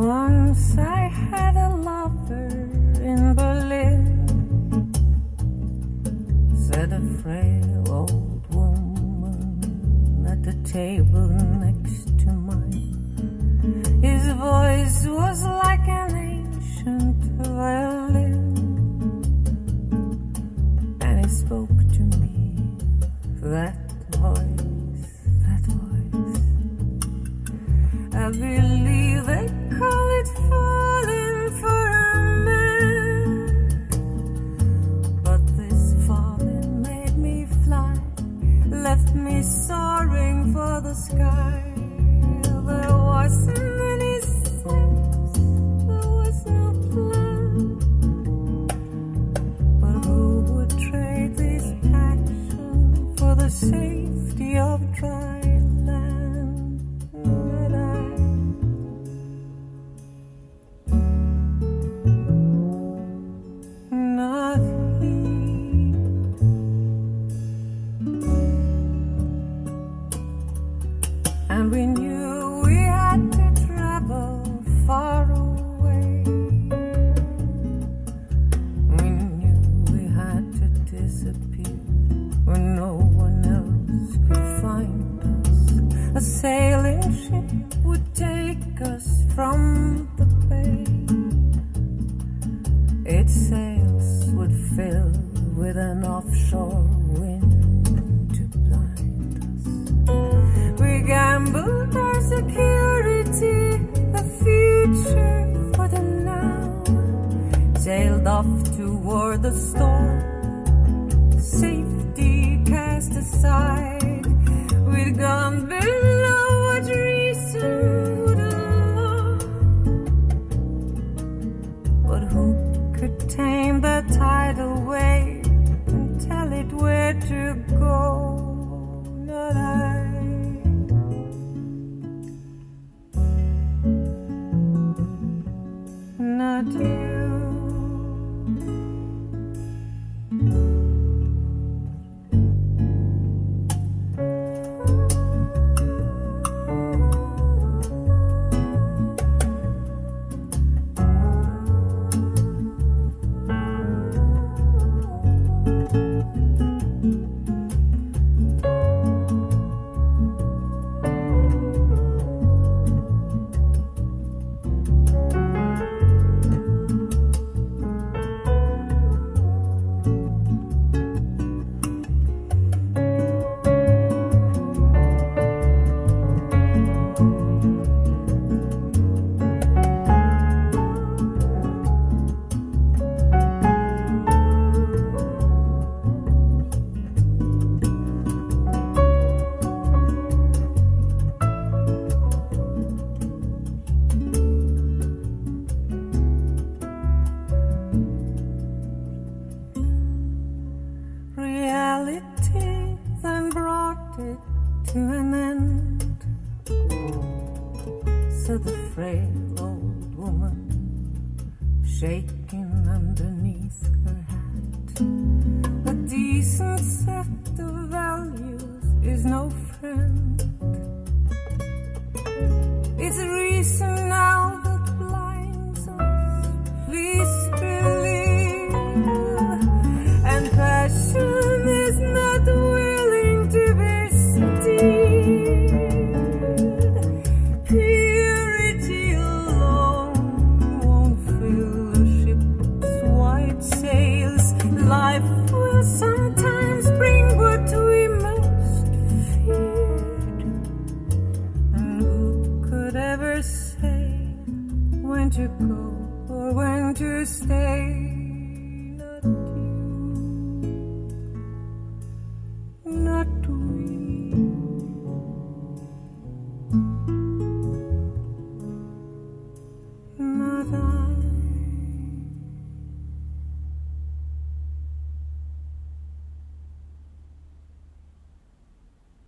Once I had a lover in Berlin, said a frail old woman at the table next to mine. His voice was like an ancient violin, and he spoke to me. That voice, that voice. I believe for the sky. There wasn't A sailing ship would take us from the bay. Its sails would fill with an offshore wind to blind us. We gambled our security, the future for the now. Sailed off toward the storm, safety cast aside. We'd gone Not you. Then brought it to an end. Said the frail old woman, shaking underneath her hat. A decent set of values is no friend. To go or when to stay? Not you, not we.